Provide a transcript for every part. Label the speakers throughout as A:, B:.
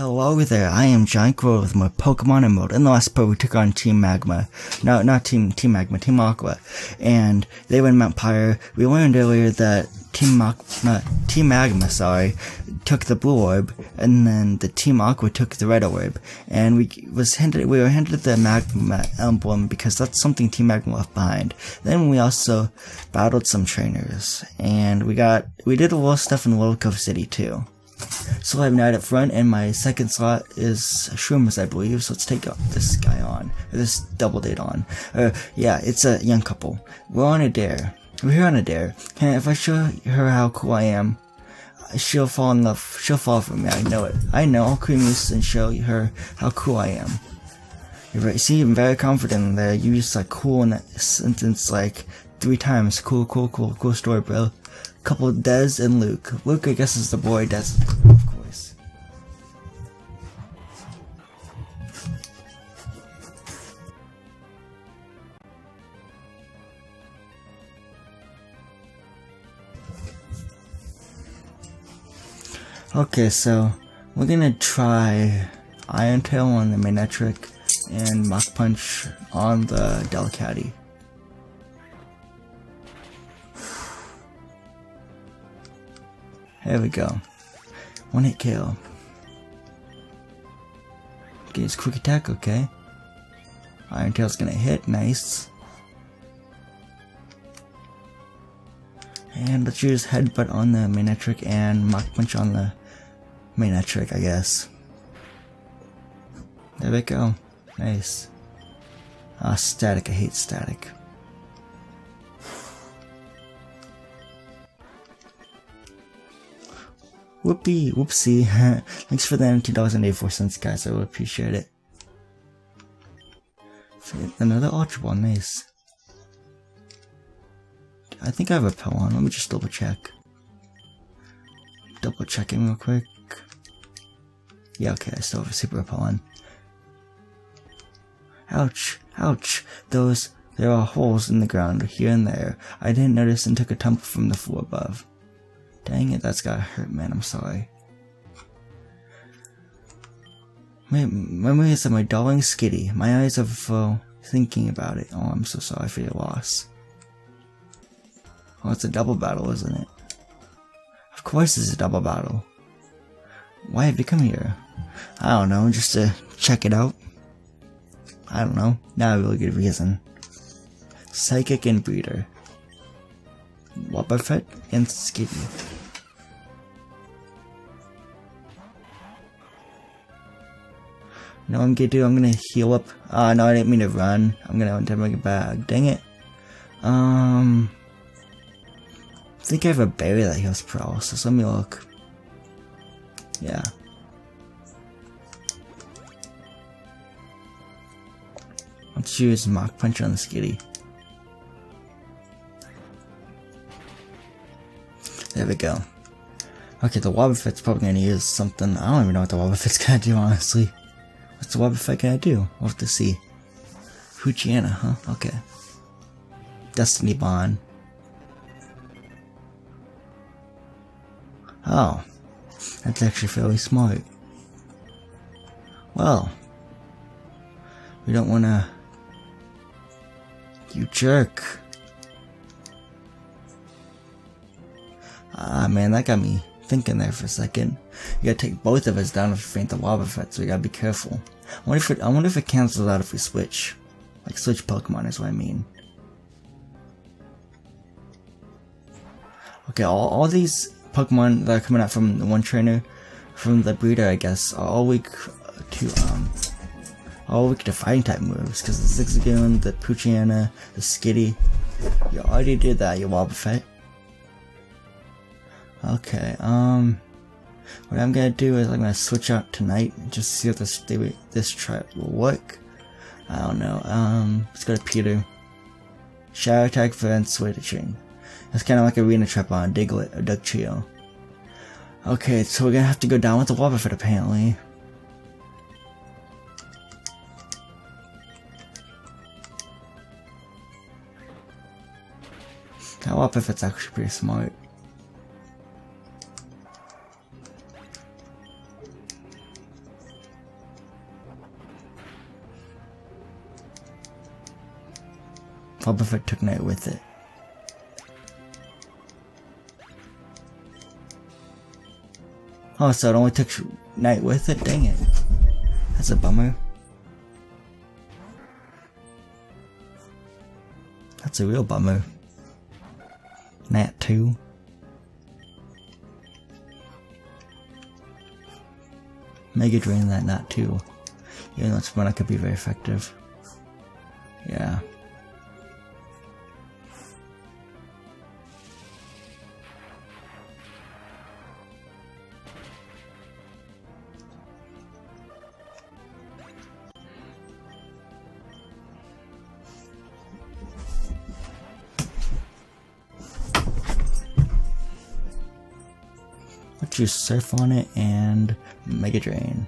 A: Hello there, I am GiantGrotle with my Pokemon Emerald. In the last part, we took on Team Magma. No, not Team Team Magma, Team Aqua. And they went Mount Pyre. We learned earlier that Team Magma, Team Magma, sorry, took the blue orb, and then the Team Aqua took the red orb. And we was handed, we were handed the Magma emblem because that's something Team Magma left behind. Then we also battled some trainers, and we got, we did a little stuff in Lilycove City too. So I have Knight up front, and my second slot is Shrooms, I believe. So let's take this guy on, or this double date on. Uh, yeah, it's a young couple. We're on a dare. We're here on a dare. And if I show her how cool I am, she'll fall in love. She'll fall for me. I know it. I know. I'll cream this and show her how cool I am. Right. See, I'm very confident there. You use like cool in that sentence like three times. Cool, cool, cool, cool story, bro couple Dez and Luke. Luke, I guess, is the boy. Dez, of course. Okay, so we're gonna try Iron Tail on the Manectric and Mach Punch on the Delcatty. There we go. One hit kill. It's quick attack, okay. Iron Tail's gonna hit, nice. And let's use Headbutt on the Manectric and Mach Punch on the Manectric, I guess. There we go. Nice. Ah, static, I hate static. Whoopee, whoopsie. Thanks for the $19.84 cents, guys. I would appreciate it. Another Ball, nice. I think I have a pill on. Let me just double check. Double checking real quick. Yeah, okay, I still have a Super Repellent. Ouch, ouch. Those, there are holes in the ground here and there. I didn't notice and took a tumble from the floor above. Dang it, that's gotta hurt, man. I'm sorry. My memory is my darling Skitty. My eyes are thinking about it. Oh, I'm so sorry for your loss. Oh, it's a double battle, isn't it? Of course it's a double battle. Why have you come here? I don't know, just to check it out. I don't know. Not a really good reason. Psychic and Breeder. Wobbuffet and Skitty. No, I'm gonna do. I'm gonna heal up. Ah, uh, no, I didn't mean to run. I'm gonna make it back. Dang it. Um, I think I have a berry that heals paralysis. Let me look. Yeah. Let's use Mach Punch on the Skitty. There we go. Okay, the Wobbuffet's probably gonna use something. I don't even know what the Wobbuffet's gonna do, honestly. What's the fuck gonna do? We'll have to see. Poochyena, huh? Okay. Destiny Bond. Oh. That's actually fairly smart. Well. We don't wanna... You jerk. Ah, man, that got me thinking there for a second. You gotta take both of us down if you faint the Wobbuffet, so you gotta be careful. I wonder if it, I wonder if it cancels out if we switch. Like switch Pokemon is what I mean. Okay, all, all these Pokemon that are coming out from the one trainer, from the breeder, I guess, are all weak to, um, all weak to fighting type moves, because the Zigzagoon, the Poochyena, the Skitty, you already did that, you Wobbuffet. Okay, um, what I'm gonna do is I'm gonna switch out tonight and just see if this this trap will work. I don't know. Um, let's go to Peter. Shadow Tag prevents switching. That's kind of like a Arena Trap on Diglett or Dugtrio. Okay, so we're gonna have to go down with the Wobbuffet apparently. That Wobbuffet's actually pretty smart. Wobbuffet took Knight with it. Oh, so it only took Knight with it? Dang it. That's a bummer. That's a real bummer. Natu. Mega Drain that Natu. Even though it's one that could be very effective. Yeah. Let's use Surf on it and Mega Drain.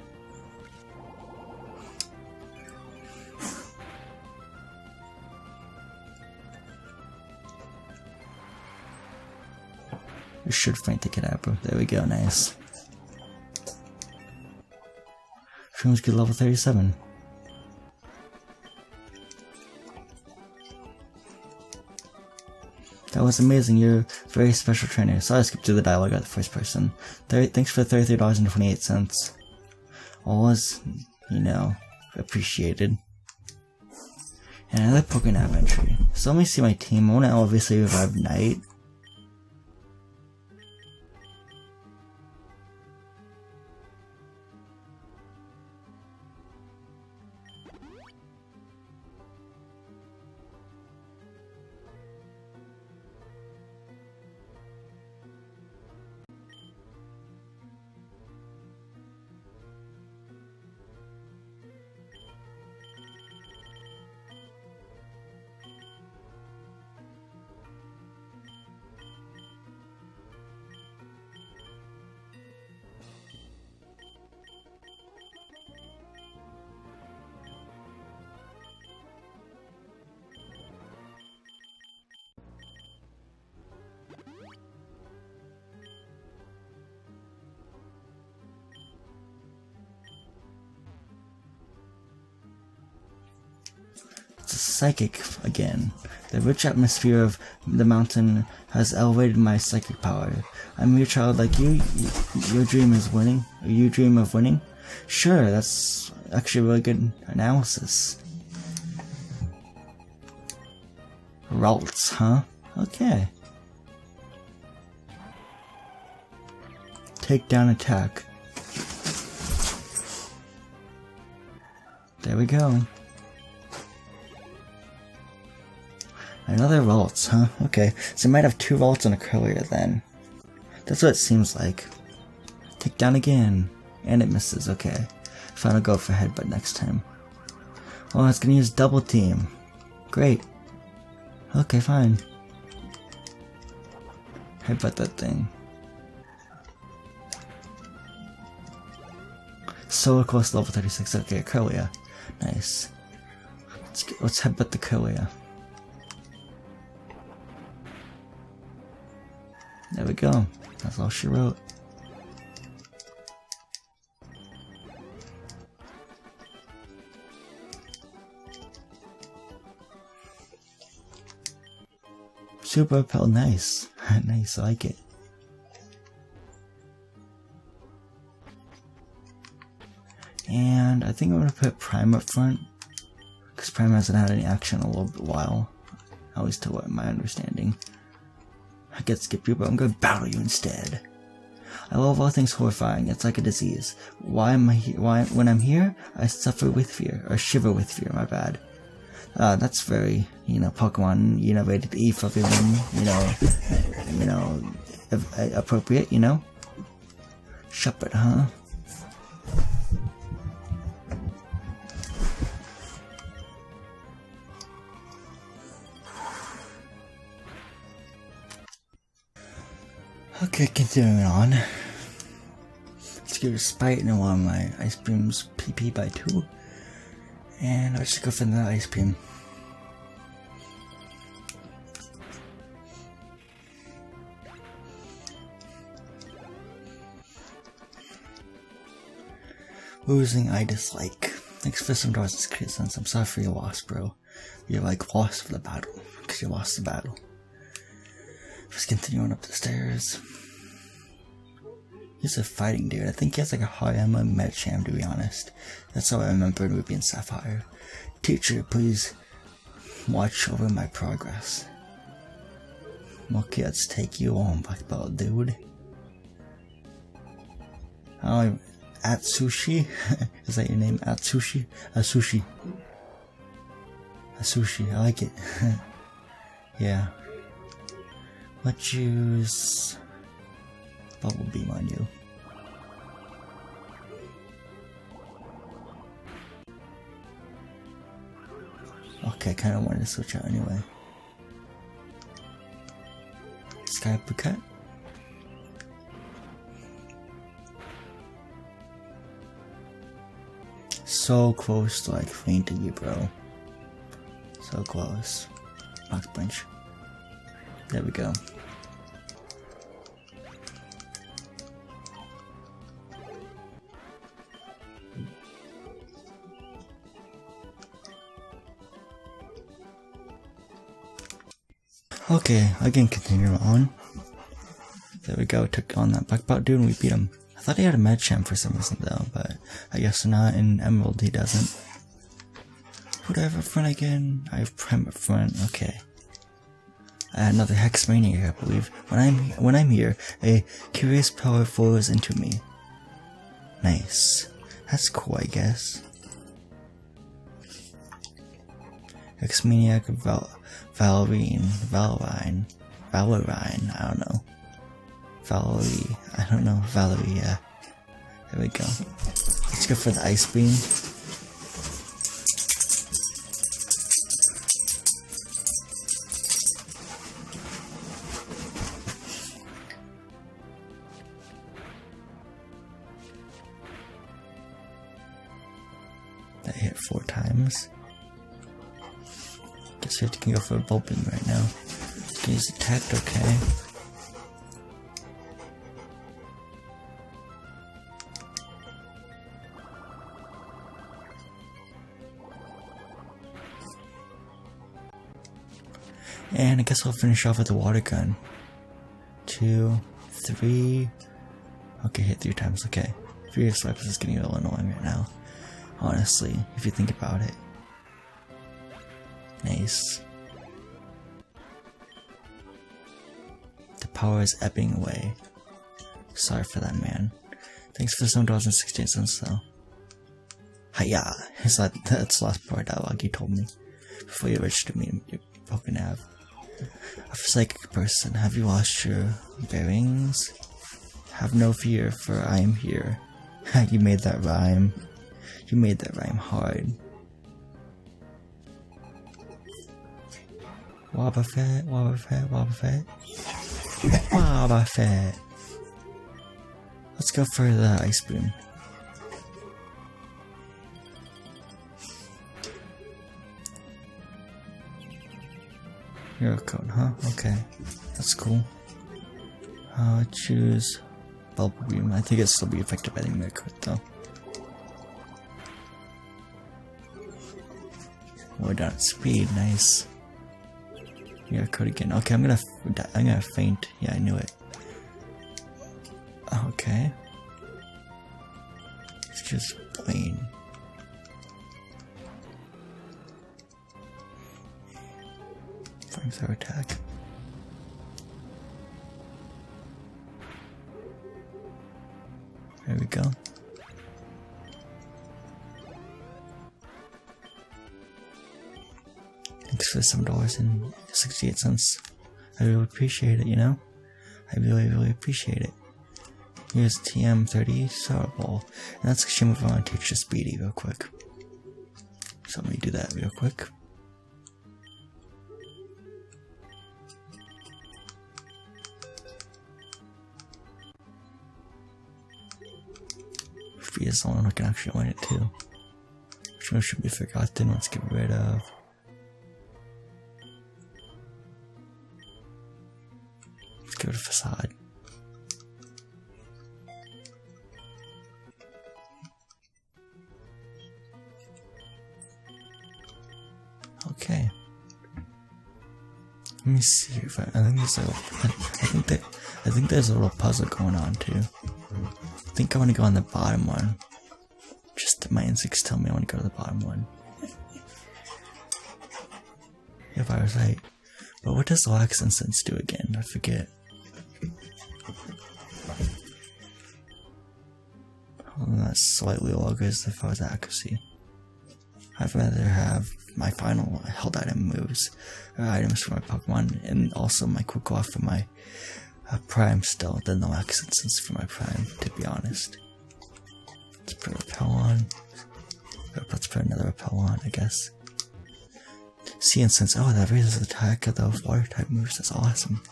A: We should fight the Kadabra. There we go, nice. Shrooms get level 37. That was amazing. You're a very special trainer. Sorry I skipped through the dialogue at the first person. thanks for the $33.28. Always, you know, appreciated. And another Pokemon entry. So let me see my team. I want to obviously revive Knight. Psychic again. The rich atmosphere of the mountain has elevated my psychic power. I'm your child like you, your dream is winning? You dream of winning? Sure, that's actually a really good analysis. Ralts, huh? Okay. Take down attack. There we go. Another Ralts, huh? Okay, so I might have two Ralts and a Kirlia then. That's what it seems like. Take down again. And it misses, okay. Final go for headbutt next time. Oh, it's gonna use double team. Great. Okay, fine. Headbutt that thing. So close level 36. Okay, Kirlia. Nice. Let's, get, let's headbutt the Kirlia. There we go. That's all she wrote. Super Pell, nice. nice, I like it. And I think I'm gonna put Prime up front. Because Prime hasn't had any action in a little while. At least to what my understanding. I could skip you, but I'm gonna battle you instead. I love all things horrifying. It's like a disease. Why am I here? Why, when I'm here, I suffer with fear, or shiver with fear, my bad. Uh, that's very, you know, Pokemon, you know, rated E for everyone, you know, you know, appropriate, you know? Shuppet, huh? Okay, continuing on. Let's give a spite and of my ice creams PP by two. And let's go for the ice cream. Losing I dislike. Thanks for some dollars, Chris, I'm sorry for your loss, bro. You're like lost for the battle. because you lost the battle. Just continuing up the stairs. He's a fighting dude. I think he has like a high Emma Medicham, to be honest. That's how I remember Ruby and Sapphire. Teacher, please watch over my progress. Okay, let's take you on, black belt dude. Oh, Atsushi? Is that your name? Atsushi? Atsushi. Atsushi, I like it. yeah. Let's use bubble beam on you. Okay, I kind of wanted to switch out anyway. Sky Bouquet. So close to like fainting you, bro. So close. Box punch. There we go. Okay, again, continue on. There we go, took on that Buckbot dude and we beat him. I thought he had a Medicham for some reason though, but I guess not. In Emerald he doesn't. Would I have a friend again? I have Prime friend. Okay. I had another Hex Maniac, I believe. When I'm when I'm here, a curious power flows into me. Nice. That's cool, I guess. Hex Maniac Val Valorine, Valorine, Valorine, I don't know. Valerie, I don't know, Valerie, yeah. There we go. Let's go for the Ice Beam. Bulbin right now. He's attacked okay. And I guess I'll finish off with the water gun. Two, three. Okay, hit three times. Okay. Three swipes is getting a little annoying right now. Honestly, if you think about it. Nice. Power is ebbing away. Sorry for that, man. Thanks for the $7.68 though. Hiya! Is that, that's the last part dialogue you told me. Before you registered me in your PokéNav. A psychic person, have you lost your bearings? Have no fear, for I am here. you made that rhyme. You made that rhyme hard. Wobba Fett, Wobba Wobba Fett. Let's go for the Ice Beam. Hero code, huh? Okay. That's cool. Uh, choose Bubble Beam. I think it'll still be affected by the Mirror Coat though. We're down at speed, nice. Yeah, code again. Okay, I'm gonna, I'm gonna faint. Yeah, I knew it. Okay. It's just plain. Flames our attack. There we go. For some dollars and 68 cents. I really appreciate it, you know? I really, really appreciate it. Here's TM30 Sour. And that's actually move on the Speedy real quick. So let me do that real quick. Free is the one I can actually win it too. Which one should be forgotten, let's get rid of. Get rid of facade. Okay. Let me see if I, I think there's a, I think that, I think there's a little puzzle going on too. I think I want to go on the bottom one. Just my instincts tell me I want to go to the bottom one. if I was right. But what does Lax Incense do again? I forget. Slightly longer as far as accuracy. I'd rather have my final held item moves or items for my Pokemon and also my quick off for my uh, Prime still than the Lax Incense for my Prime, to be honest. Let's put Repel on. Let's put another Repel on, I guess. Sea Incense, oh, that raises the attack of those water type moves, that's awesome.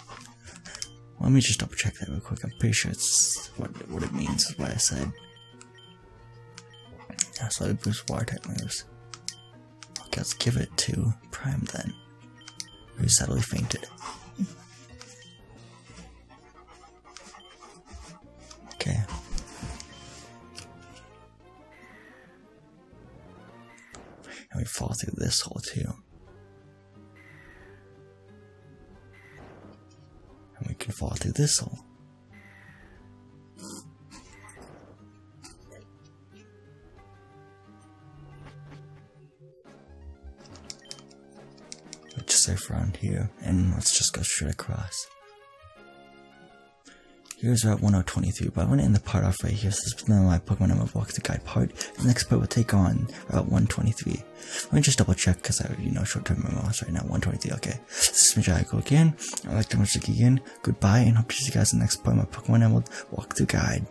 A: Let me just double check that real quick, I'm pretty sure it's what, what it means, is what I said. It boosts water type moves. Okay, let's give it to Prime then. Who sadly fainted. Okay. And we fall through this hole too. And we can fall through this hole. Around here, and let's just go straight across. Here's Route 1023, but I want to end the part off right here, so this been my Pokemon Emerald Walk the Guide part. The next part will take on Route 123. Let me just double check, because I already know short-term memory loss right now, 123, okay. This is Majago again, I'd like to much again, goodbye, and hope to see you guys in the next part of my Pokemon Emerald Walk the Guide.